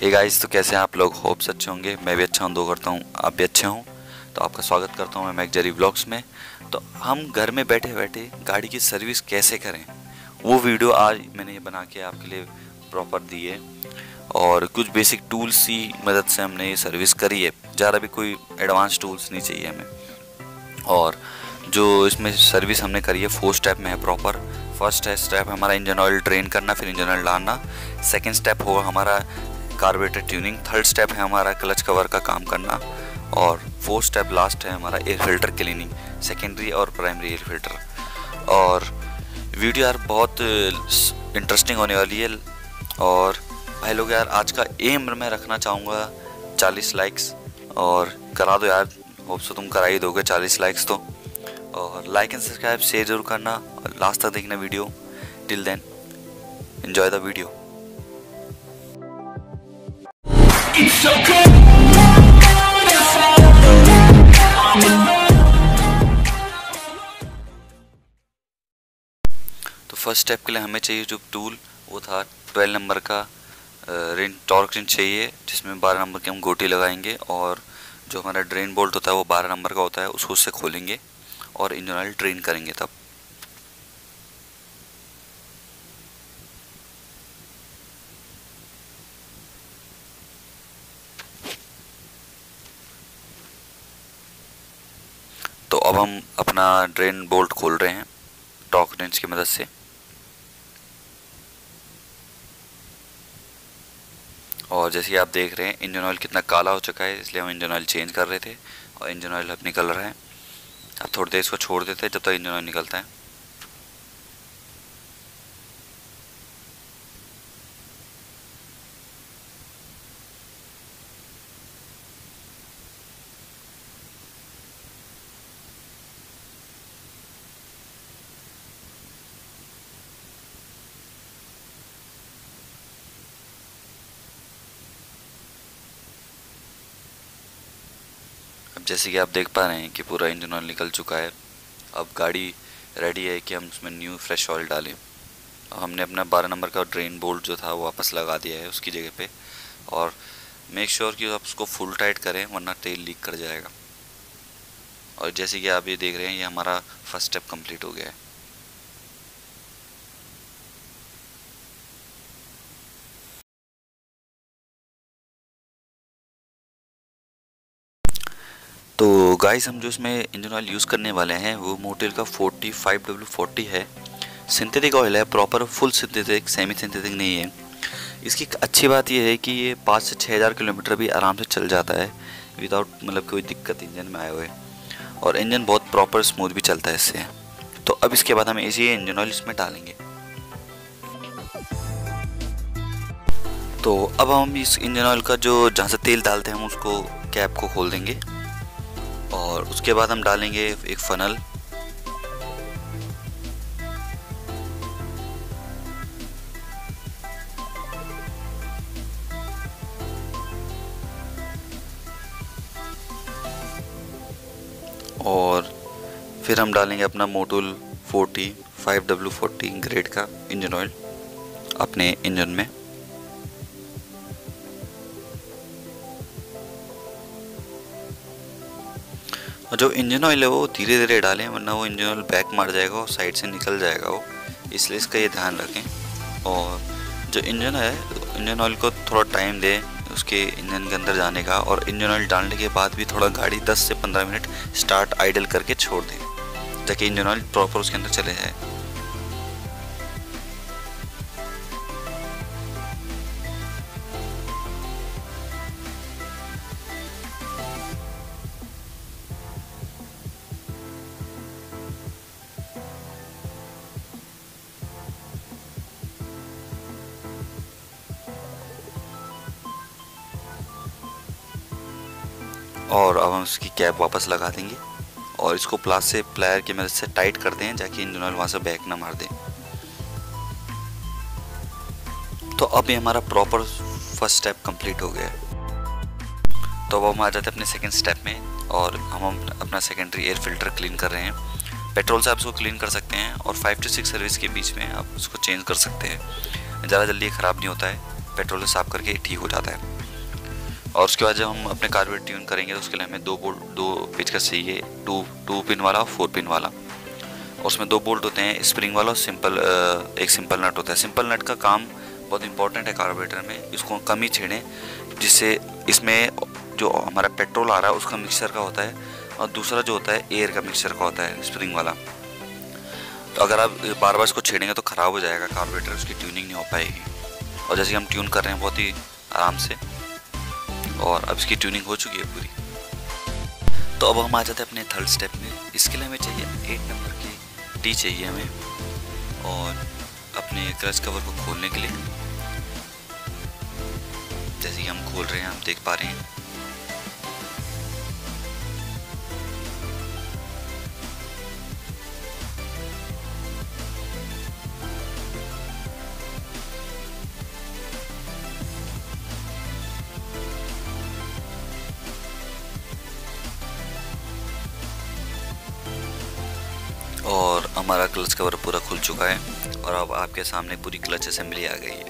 Hey guys तो कैसे हैं आप लोग? होप्स अच्छे होंगे। मैं भी अच्छा हूँ, दो करता हूँ, आप भी अच्छे हों। तो आपका स्वागत करता हूँ मैं मैकजरी ब्लॉग्स में। तो हम घर में बैठे बैठे गाड़ी की सर्विस कैसे करें? वो वीडियो आज मैंने ये बना के आपके लिए प्रॉपर दी है। और कुछ बेसिक टूल्स की मदद से हमने ये सर्विस करी है। ज़्यादा भी कोई एडवांस टूल्स नहीं चाहिए हमें। और जो इसमें सर्विस हमने करी है फोर स्टेप में है प्रॉपर फ़र्स्ट है स्टेप हमारा इंजन ऑयल ड्रेन करना, फिर इंजन ऑयल डालना सेकेंड स्टेप होगा हमारा कार्बोरेटर ट्यूनिंग थर्ड स्टेप है हमारा क्लच कवर का काम करना, और फोर्थ स्टेप लास्ट है हमारा एयर फ़िल्टर क्लीनिंग सेकेंडरी और प्राइमरी एयर फ़िल्टर और वीडियो यार बहुत इंटरेस्टिंग होने वाली है, और भाई लोग यार आज का एम मैं रखना चाहूँगा चालीस लाइक्स और करा दो यार होप सो तुम करा ही दोगे चालीस लाइक्स तो। और लाइक एंड सब्सक्राइब शेयर ज़रूर करना, और लास्ट तक देखना video till then enjoy the video It's so good. तो फ़र्स्ट स्टेप के लिए हमें चाहिए जो टूल वो था 12 नंबर का रिन टॉर्क रिन चाहिए, जिसमें 12 नंबर की हम गोटी लगाएँगे और जो हमारा ड्रेन बोल्ट होता है, वो 12 नंबर का होता है, उसको उससे खोलेंगे और इंजन ऑयल ड्रेन करेंगे तब तो अब हम अपना ड्रेन बोल्ट खोल रहे हैं टॉक रेंज की मदद से। और जैसे आप देख रहे हैं इंजन ऑयल कितना काला हो चुका है, इसलिए हम इंजन ऑयल चेंज कर रहे थे और इंजन ऑयल अब निकल रहा है। अब थोड़ी देर इसको छोड़ देते हैं, जब तक तो इंजन ऑयल निकलता है। अब जैसे कि आप देख पा रहे हैं कि पूरा इंजन ऑयल निकल चुका है। अब गाड़ी रेडी है कि हम उसमें न्यू फ्रेश ऑयल डालें। हमने अपना बारह नंबर का ड्रेन बोल्ट जो था वो वापस लगा दिया है उसकी जगह पे और मेक श्योर sure कि आप उसको फुल टाइट करें, वरना तेल लीक कर जाएगा। और जैसे कि आप ये देख रहे हैं, ये हमारा फ़र्स्ट स्टेप कंप्लीट हो गया है। तो गाइस हम जो इसमें इंजन ऑयल यूज़ करने वाले हैं, वो मोटेल का 45 डब्ल्यू फोर्टी है। सिंथेटिक ऑयल है proper full synthetic semi synthetic नहीं है। इसकी अच्छी बात यह है कि ये पाँच से छः हज़ार किलोमीटर भी आराम से चल जाता है विदाउट मतलब कोई दिक्कत इंजन में आए हुए। और इंजन बहुत प्रॉपर स्मूथ भी चलता है इससे। तो अब इसके बाद हम इसी इंजन ऑयल इसमें डालेंगे। तो अब हम इस इंजन ऑयल का जो, जहाँ से तेल डालते हैं, हम उसको कैप को खोल देंगे। और उसके बाद हम डालेंगे एक फनल और फिर हम डालेंगे अपना मोटुल 40 5 डब्ल्यू फोर्टी ग्रेड का इंजन ऑयल अपने इंजन में। और जो इंजन ऑयल है वो धीरे धीरे डालें, वरना वो इंजन ऑयल बैक मार जाएगा और साइड से निकल जाएगा वो। इसलिए इसका ये ध्यान रखें। और जो इंजन है, इंजन ऑयल को थोड़ा टाइम दें उसके इंजन के अंदर जाने का और इंजन ऑयल डालने के बाद भी थोड़ा गाड़ी 10 से 15 मिनट स्टार्ट आइडल करके छोड़ दें, ताकि इंजन ऑयल प्रॉपर उसके अंदर चले जाए। इसकी कैप वापस लगा देंगे और इसको प्लास से प्लायर की मदद से टाइट कर दें जाकि इंजन ऑयल वहाँ से बैक ना मार दें। तो अब ये हमारा प्रॉपर फ़र्स्ट स्टेप कंप्लीट हो गया। तो अब हम आ जाते हैं अपने सेकेंड स्टेप में और हम अपना सेकेंडरी एयर फ़िल्टर क्लीन कर रहे हैं। पेट्रोल से आप इसको क्लीन कर सकते हैं और फाइव टू सिक्स सर्विस के बीच में आप उसको चेंज कर सकते हैं। ज़्यादा जल्दी ख़राब नहीं होता है। पेट्रोल से साफ़ करके ठीक हो जाता है। और उसके बाद जब हम अपने कार्बोरेटर ट्यून करेंगे तो उसके लिए हमें दो बोल्ट, दो पेचकस चाहिए, टू टू पिन वाला और फोर पिन वाला। और उसमें दो बोल्ट होते हैं, स्प्रिंग वाला और सिंपल एक सिंपल नट होता है। सिंपल नट का काम बहुत इंपॉर्टेंट है कार्बोरेटर में, इसको कम ही छेड़ें, जिससे इसमें जो हमारा पेट्रोल आ रहा है, उसका मिक्सचर का होता है, और दूसरा जो होता है, एयर का मिक्सचर का होता है, स्प्रिंग वाला। तो अगर आप बार बार इसको छेड़ेंगे तो ख़राब हो जाएगा, कार्बोरेटर उसकी ट्यूनिंग नहीं हो पाएगी। और जैसे कि हम ट्यून कर रहे हैं, बहुत ही आराम से। और अब इसकी ट्यूनिंग हो चुकी है पूरी। तो अब हम आ जाते हैं अपने थर्ड स्टेप में। इसके लिए हमें चाहिए एट नंबर की टी चाहिए हमें। और अपने क्रच कवर को खोलने के लिए। जैसे कि हम खोल रहे हैं, हम देख पा रहे हैं। हमारा क्लच कवर पूरा खुल चुका है और अब आपके सामने पूरी क्लच असेंबली आ गई है।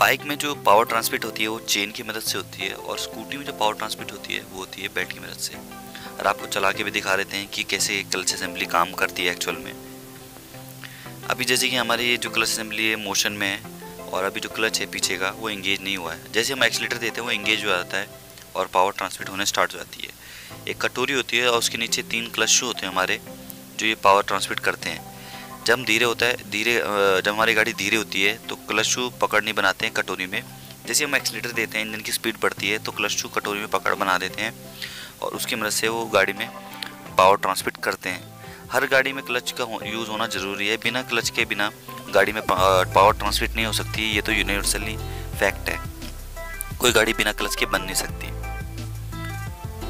बाइक में जो पावर ट्रांसमिट होती है, वो चेन की मदद से होती है और स्कूटी में जो पावर ट्रांसमिट होती है, वो होती है बैट की मदद से। और आपको चला के भी दिखा देते हैं कि कैसे क्लच असेंबली काम करती है एक्चुअल में। अभी जैसे कि हमारी जो क्लच असेंबली है मोशन में है और अभी जो क्लच है पीछे का, वो इंगेज नहीं हुआ है। जैसे हम एक्सीटर देते हैं, वो इंगेज हो जाता है और पावर ट्रांसमिट होने स्टार्ट हो जाती है। एक कटोरी होती है और उसके नीचे तीन क्लच शू होते हैं हमारे। जो ये पावर ट्रांसमिट करते हैं। जब हम धीरे होता है, धीरे जब हमारी गाड़ी धीरे होती है तो क्लच शू पकड़ नहीं बनाते हैं कटोरी में। जैसे हम एक्सीटर देते हैं इंजन की स्पीड बढ़ती है तो क्लच शू कटोरी में पकड़ बना देते हैं और उसकी मदद से वो गाड़ी में पावर ट्रांसमिट करते हैं। हर गाड़ी में क्लच का यूज़ होना ज़रूरी है। बिना क्लच के बिना गाड़ी में पावर ट्रांसमिट नहीं हो सकती, ये तो यूनिवर्सली फैक्ट है। कोई गाड़ी बिना क्लच के बन नहीं सकती।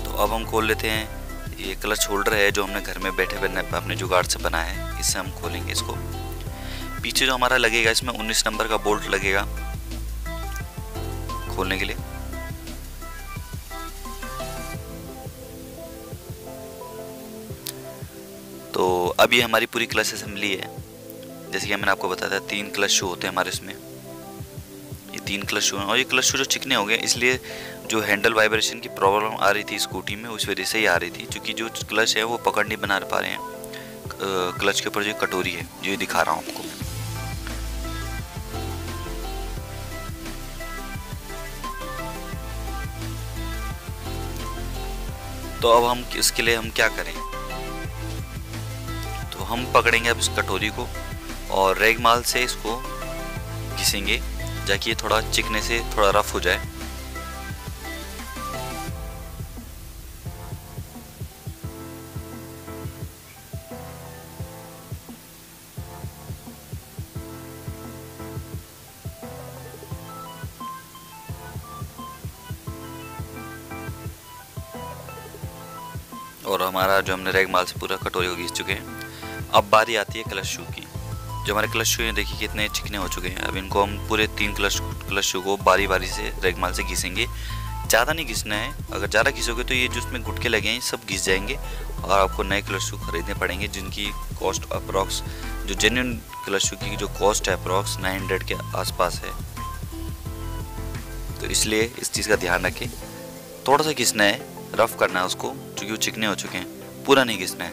तो अब हम खोल लेते हैं। ये क्लच होल्डर है जो हमने घर में बैठे बैठे अपने जुगाड़ से बनाया है। इससे हम खोलेंगे इसको। पीछे जो हमारा लगेगा, इसमें 19 नंबर का बोल्ट लगेगा। खोलने के लिए। तो अब ये हमारी पूरी क्लच असेंबली है। जैसे कि मैंने आपको बताया था, तीन क्लच शो होते हैं हमारे इसमें। ये तीन क्लच शू हैं और ये क्लच शू जो चिकने हो गए, इसलिए जो हैंडल वाइब्रेशन की प्रॉब्लम आ रही थी स्कूटी में, उस वजह से ही आ रही थी, क्योंकि जो क्लच है वो पकड़ नहीं बना पा रहे हैं। क्लच के ऊपर जो कटोरी है, जो ये दिखा रहा हूँ आपको। तो अब हम इसके लिए हम क्या करें? तो हम पकड़ेंगे अब इस कटोरी को और रेगमाल से इसको घिसेंगे ताकि ये थोड़ा चिकने से थोड़ा रफ हो जाए। और हमारा जो हमने रेग माल से पूरा कटोरी को घीस चुके हैं। अब बारी आती है क्लच शू की। जो हमारे क्लच शू हैं, देखिए कितने चिकने हो चुके हैं। अब इनको हम पूरे तीन क्लच क्लच शू को बारी बारी से रेगमाल से घिसेंगे। ज़्यादा नहीं घिसना है। अगर ज़्यादा घिसोगे तो ये जो उसमें गुटके लगे हैं सब घिस जाएँगे और आपको नए क्लच शू खरीदने पड़ेंगे, जिनकी कॉस्ट अप्रॉक्स जो जेन्यून क्लच शू की जो कॉस्ट है अप्रॉक्स नाइन के आसपास है। तो इसलिए इस चीज़ का ध्यान रखें। थोड़ा सा घिसना है। रफ करना है उसको क्योंकि वो चिकने हो चुके हैं। पूरा नहीं घिसना है।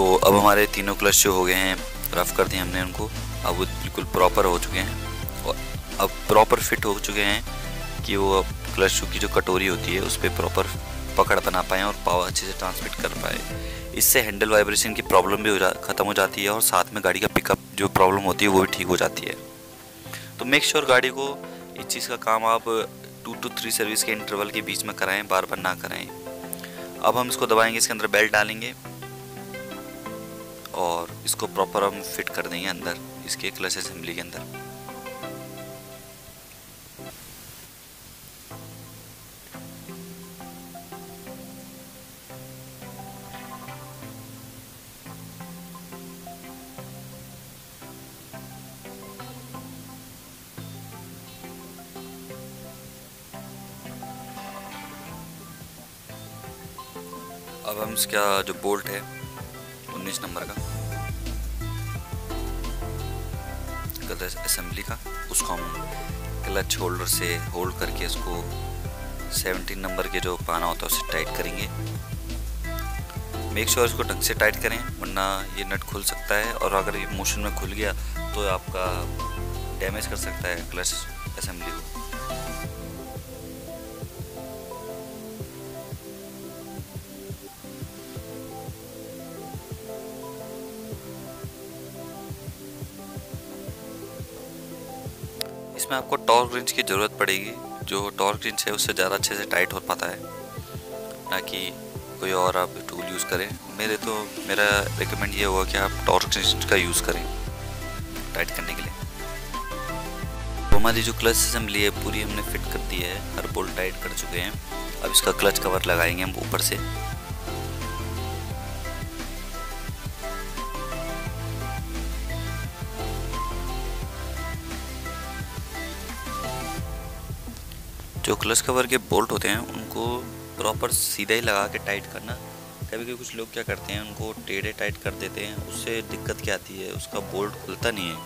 तो अब हमारे तीनों क्लच जो हो गए हैं। रफ़ कर दिए हमने उनको। अब वो बिल्कुल प्रॉपर हो चुके हैं। और अब प्रॉपर फिट हो चुके हैं कि वो अब क्लच की जो कटोरी होती है, उस पर प्रॉपर पकड़ बना पाए और पावर अच्छे से ट्रांसमिट कर पाए। इससे हैंडल वाइब्रेशन की प्रॉब्लम भी ख़त्म हो जाती है और साथ में गाड़ी का पिकअप जो प्रॉब्लम होती है, वो भी ठीक हो जाती है। तो मेक श्योर sure गाड़ी को इस चीज़ का काम आप टू टू थ्री सर्विस के इंटरवल के बीच में कराएँ, बार बार ना कराएँ। अब हम इसको दबाएँगे, इसके अंदर बेल्ट डालेंगे। और इसको प्रॉपर हम फिट कर देंगे अंदर, इसके क्लच असेंबली के अंदर। अब हम इसका जो बोल्ट है उन्नीस नंबर का। क्लच असेंबली का, उसको हम क्लच होल्डर से होल्ड करके इसको 17 नंबर के जो पाना होता है, उसे टाइट करेंगे। मेक श्योर sure इसको ढंग से टाइट करें, वरना ये नट खुल सकता है और अगर ये मोशन में खुल गया तो आपका डैमेज कर सकता है क्लच असेंबली को। इसमें आपको टॉर्क रिंच की ज़रूरत पड़ेगी। जो टॉर्क रिंच है, उससे ज़्यादा अच्छे से टाइट हो पाता है। ना कि कोई और आप टूल यूज़ करें। मेरे तो मेरा रिकमेंड ये हुआ कि आप टॉर्क रिंच का यूज़ करें टाइट करने के लिए। तो हमारी जो क्लच असेंबली है, पूरी हमने फिट कर दी है। हर बोल्ट टाइट कर चुके हैं। अब इसका क्लच कवर लगाएँगे हम ऊपर से। जो क्लच कवर के बोल्ट होते हैं, उनको प्रॉपर सीधा ही लगा के टाइट करना। कभी कभी कुछ लोग क्या करते हैं, उनको टेढ़े टाइट कर देते हैं, उससे दिक्कत क्या आती है, उसका बोल्ट खुलता नहीं है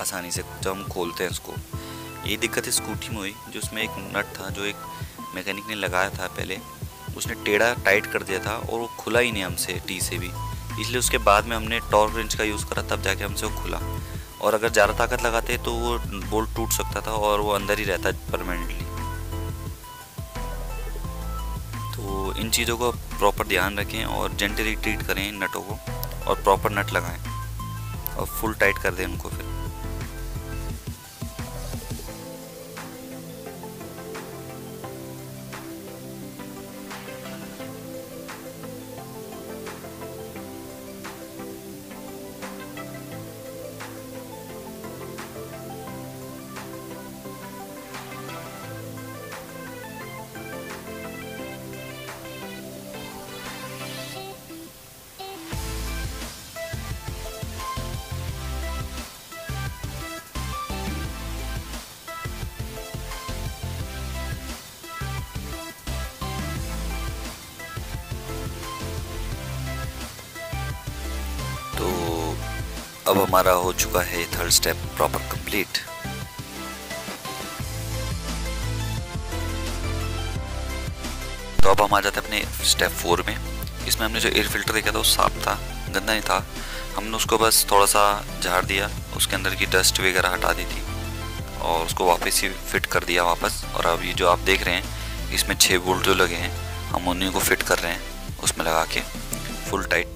आसानी से, जब हम खोलते हैं उसको। ये दिक्कत स्कूटी में हुई, जो उसमें एक नट था, जो एक मैकेनिक ने लगाया था पहले, उसने टेढ़ा टाइट कर दिया था और वो खुला ही नहीं हमसे टी से भी। इसलिए उसके बाद में हमने टॉर्क रेंज का यूज़ करा, तब जाके हमसे वो खुला। और अगर ज़्यादा ताकत लगाते तो वो बोल्ट टूट सकता था और वो अंदर ही रहता परमानेंटली इन चीज़ों को प्रॉपर ध्यान रखें और जेंटली ट्रीट करें इन नटों को और प्रॉपर नट लगाएँ और फुल टाइट कर दें उनको फिर। अब हमारा हो चुका है थर्ड स्टेप प्रॉपर कंप्लीट तो अब हम आ जाते हैं अपने स्टेप फोर में। इसमें हमने जो एयर फ़िल्टर देखा था, वो साफ़ था, गंदा नहीं था। हमने उसको बस थोड़ा सा झाड़ दिया, उसके अंदर की डस्ट वगैरह हटा दी थी और उसको वापस ही फिट कर दिया वापस। और अब ये जो आप देख रहे हैं, इसमें छः बोल्ट जो लगे हैं, हम उन्हीं को फिट कर रहे हैं, उसमें लगा के। फुल टाइट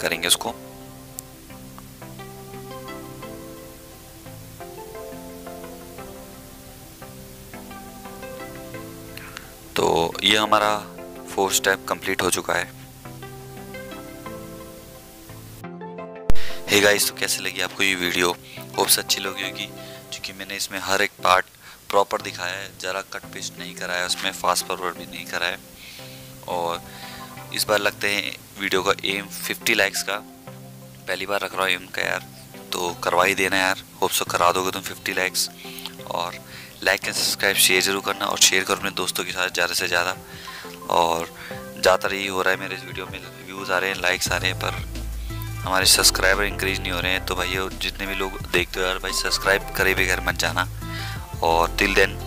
करेंगे उसको। तो ये हमारा फोर स्टेप कंप्लीट हो चुका है। हे hey गाइस तो कैसे लगी आपको ये वीडियो होप्स अच्छी लगी होगी, क्योंकि मैंने इसमें हर एक पार्ट प्रॉपर दिखाया है। ज़रा कट पेस्ट नहीं कराया, उसमें फास्ट फॉरवर्ड भी नहीं कराया। और इस बार लगते हैं वीडियो का एम 50 लाइक्स का। पहली बार रख रहा हूँ एम का यार। तो करवा ही देना यार। होप सो करा दोगे तुम 50 लाइक्स और लाइक एंड सब्सक्राइब शेयर ज़रूर करना और शेयर करो अपने दोस्तों के साथ ज़्यादा से ज़्यादा। और ज़्यादातर यही हो रहा है मेरे इस वीडियो में। व्यूज़ आ रहे हैं लाइक्स आ रहे हैं, पर हमारे सब्सक्राइबर इंक्रीज नहीं हो रहे हैं। तो भाई जितने भी लोग देखते हो यार भाई सब्सक्राइब करे बगैर मत जाना। और टिल देन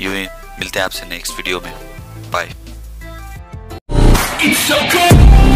यू मिलते हैं आपसे नेक्स्ट वीडियो में। Bye It's so cool!